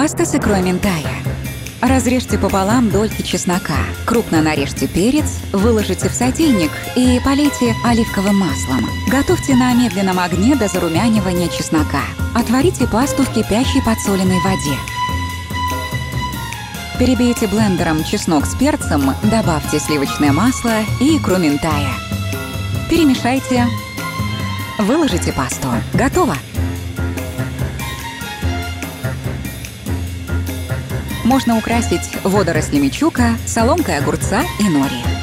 Паста с икрой ментая. Разрежьте пополам дольки чеснока. Крупно нарежьте перец, выложите в сотейник и полейте оливковым маслом. Готовьте на медленном огне до зарумянивания чеснока. Отварите пасту в кипящей подсоленной воде. Перебейте блендером чеснок с перцем, добавьте сливочное масло и икру ментая. Перемешайте. Выложите пасту. Готово! Можно украсить водорослями чука, соломкой огурца и нори.